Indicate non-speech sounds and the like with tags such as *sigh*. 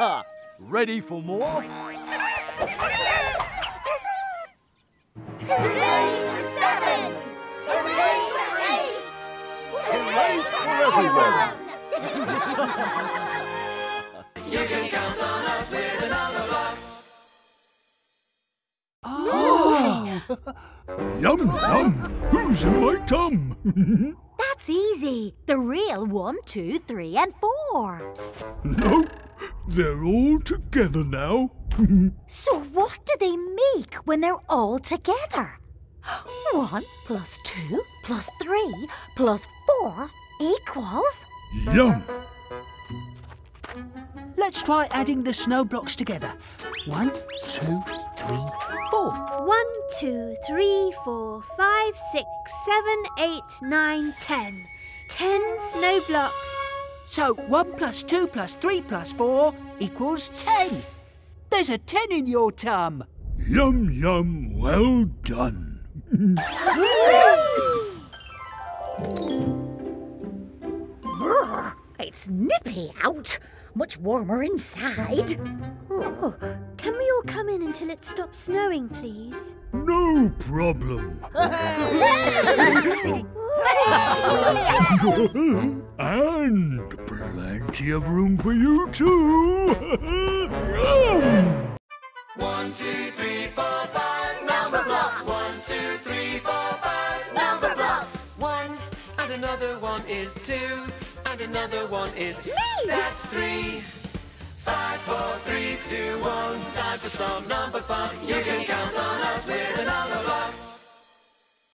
Ah, ready for more? Hooray for seven! Hooray for eight! Hooray for everyone! *laughs* You can count on us with another box. Yum, yum. Who's in my tum? *laughs* That's easy. The real one, two, three, and four. no, they're all together now. *laughs* So what do they make when they're all together? *gasps* One plus two plus three plus four equals... Yum. Let's try adding the snow blocks together. One, two, three, four. One, two, three, four, five, six, seven, eight, nine, ten. Ten snow blocks. So one plus two plus three plus four equals ten. There's a ten in your tum. Yum, yum. Well done. *laughs* it's nippy out. Much warmer inside. Oh, can we all come in until it stops snowing, please? No problem. *laughs* and plenty of room for you too. Yum. *laughs* One, two, three, four, five. Numberblocks. One, two, three, four, five. Numberblocks. One, and another one is two, and another one is me. That's three. Five, four, three, two, one. Time for some number fun. You can count